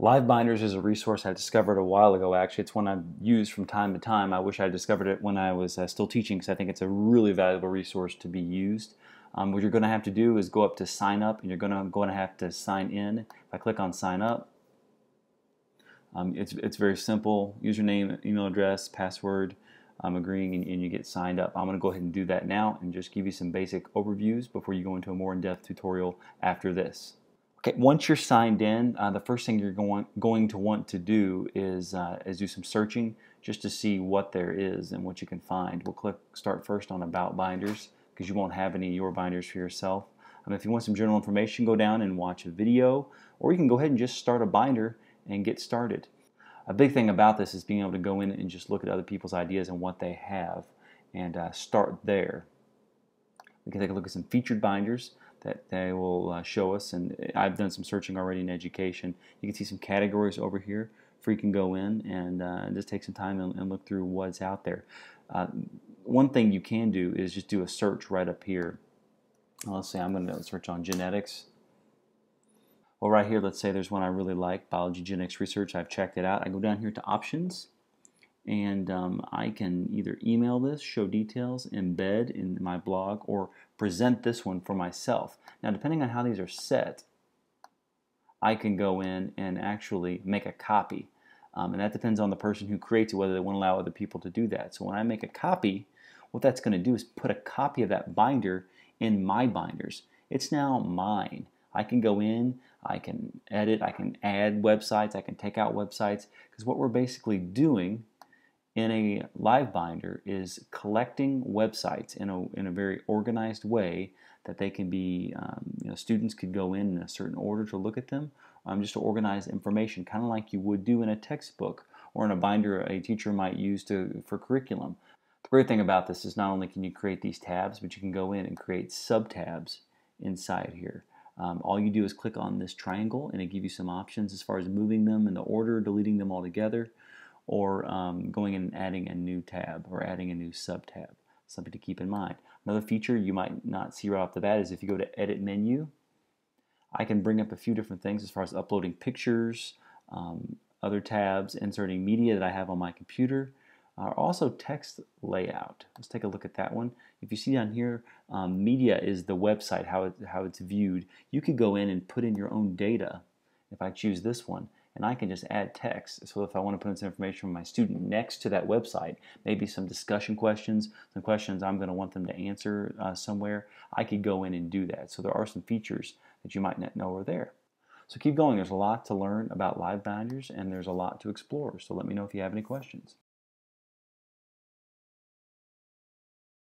LiveBinders is a resource I discovered a while ago. Actually, it's one I've used from time to time. I wish I discovered it when I was uh, still teaching because I think it's a really valuable resource to be used. Um, what you're going to have to do is go up to sign up and you're going to, going to have to sign in. If I click on sign up, um, it's, it's very simple. Username, email address, password, I'm agreeing and, and, you get signed up. I'm going to go ahead and do that now and just give you some basic overviews before you go into a more in-depth tutorial after this. Okay, once you're signed in, uh, the first thing you're going, going to want to do is, uh, is do some searching just to see what there is and what you can find. We'll click start first on About Binders because you won't have any of your binders for yourself. Um, if you want some general information, go down and watch a video, or you can go ahead and just start a binder and get started. A big thing about this is being able to go in and just look at other people's ideas and what they have and uh, start there. We can take a look at some featured binders that they will uh, show us. And I've done some searching already in education. You can see some categories over here where you can go in and uh, just take some time and, and, look through what's out there. Uh, one thing you can do is just do a search right up here. let's say I'm going to search on genetics. Well, right here, let's say there's one I really like, biology genetics research. I've checked it out. I go down here to options and um, I can either email this, show details, embed in my blog, or present this one for myself. Now, depending on how these are set, I can go in and actually make a copy. Um, and that depends on the person who creates it, whether they want to allow other people to do that. So when I make a copy, what that's going to do is put a copy of that binder in my binders. It's now mine. I can go in, I can edit, I can add websites, I can take out websites, because what we're basically doing in a live binder is collecting websites in a, in a very organized way that they can be, um, you know, students could go in in a certain order to look at them, um, just to organize information, kind of like you would do in a textbook or in a binder a teacher might use to, for curriculum. The great thing about this is not only can you create these tabs, but you can go in and create subtabs inside here. Um, all you do is click on this triangle and it gives you some options as far as moving them in the order, deleting them all together or um, going and adding a new tab or adding a new sub tab. Something to keep in mind. Another feature you might not see right off the bat is if you go to edit menu, I can bring up a few different things as far as uploading pictures, um, other tabs, inserting media that I have on my computer, uh, also text layout. Let's take a look at that one. If you see down here, um, media is the website, how, it, how it's viewed. You could go in and put in your own data. If I choose this one, and I can just add text. So if I want to put in some information from my student next to that website, maybe some discussion questions, some questions I'm going to want them to answer uh, somewhere, I could go in and do that. So there are some features that you might not know are there. So keep going. There's a lot to learn about LiveBinders and there's a lot to explore. So let me know if you have any questions.